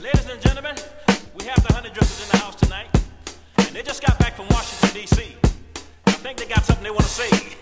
Ladies and gentlemen, we have the honey drippers in the house tonight. And they just got back from Washington, D.C. I think they got something they want to say.